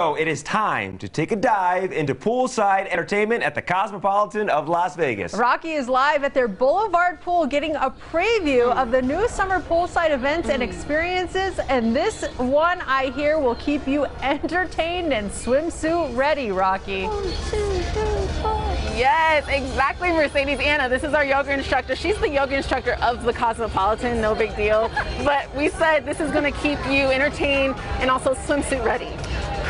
So it is time to take a dive into poolside entertainment at the Cosmopolitan of Las Vegas. Rocky is live at their Boulevard Pool getting a preview of the new summer poolside events and experiences. And this one I hear will keep you entertained and swimsuit ready, Rocky. Yes, exactly, Mercedes Anna. This is our yoga instructor. She's the yoga instructor of the Cosmopolitan, no big deal. But we said this is going to keep you entertained and also swimsuit ready.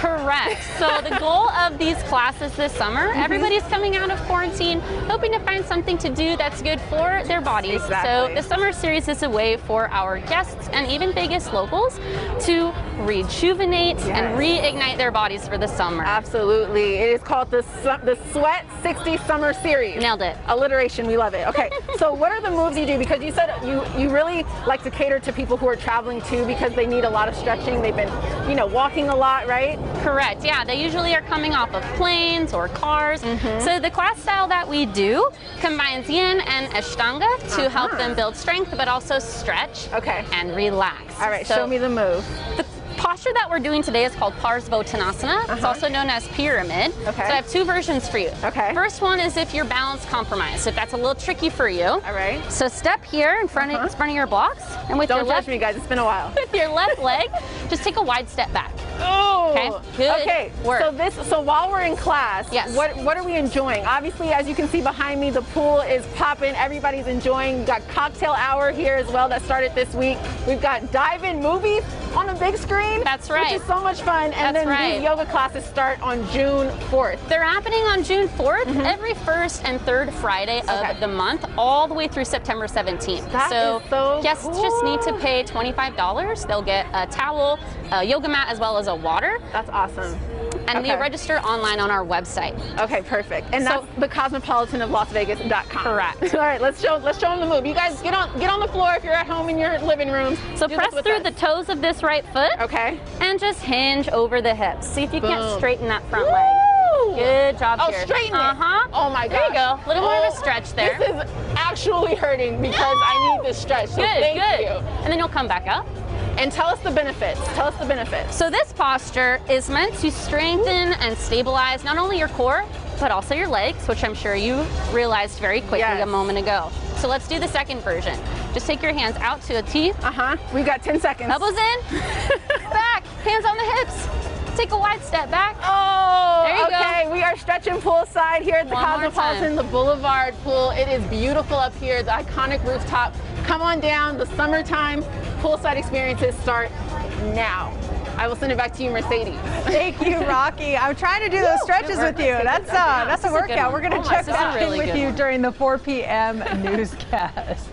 Correct. So the goal of these classes this summer, Mm-hmm. everybody's coming out of quarantine, hoping to find something to do that's good for their bodies. Exactly. So the summer series is a way for our guests and even Vegas locals to rejuvenate Yes. and reignite their bodies for the summer. Absolutely. It is called the the Sweat 60 Summer Series. Nailed it. Alliteration, we love it. Okay, so what are the moves you do? Because you said you you really like to cater to people who are traveling too because they need a lot of stretching. They've been, you know, walking a lot, right? Correct. Yeah, they usually are coming off of planes or cars. Mm-hmm. So the class style that we do combines yin and ashtanga to help Uh-huh. them build strength, but also stretch Okay. and relax. All right, So show me the move. The posture that we're doing today is called Parsvottanasana. It's also known as pyramid. Uh-huh. Okay. So I have two versions for you. Okay. First one is if you're balance compromised. If that's a little tricky for you. All right. So step here in front of, in front of your blocks, and with Don't your judge left me, guys. It's been a while. with your left leg, just take a wide step back. Oh. Okay, good Okay. work. So this. So while we're in class, Yes. What What are we enjoying? Obviously, as you can see behind me, the pool is popping. Everybody's enjoying. We've got cocktail hour here as well that started this week. We've got dive-in movies on a big screen. That's right. Which is so much fun. And That's then right. these yoga classes start on June 4th. They're happening on June 4th, mm-hmm. every first and third Friday of. Okay. the month, all the way through September 17th. That so, so guests just need to pay $25. They'll get a towel, a yoga mat, as well as a water. That's awesome. And Okay. they register online on our website. Okay, perfect. And So- that's the cosmopolitan of Las Vegas.com. Correct. All right, let's show let's show them the move. You guys get on get on the floor if you're at home in your living room. So press through us. the toes of this right foot Okay. and just hinge over the hips. See if you can't straighten that front Woo! leg. Good job Oh, here. straighten it. Uh-huh. Oh my god. There you go. A little more of a stretch there. This is actually hurting because I need this stretch. So good, thank good. you. And then you'll come back up. And tell us the benefits. Tell us the benefits. So this posture is meant to strengthen and stabilize not only your core, but also your legs, which I'm sure you realized very quickly Yes. a moment ago. So let's do the second version. Just take your hands out to a T, Uh-huh. We've got 10 seconds. elbows in, back, hands on the hips. Take a wide step back. Oh, There you go. okay. We are stretching poolside here at the One Cosmopolitan, the Boulevard pool. It is beautiful up here, the iconic rooftop. Come on down. The summertime poolside experiences start now. I will send it back to you, Mercedes. Thank you, Rocky. I'm trying to do those stretches with you. That's uh, that's a This is a good workout. We're going Oh to check back in with you during the 4 p.m. newscast.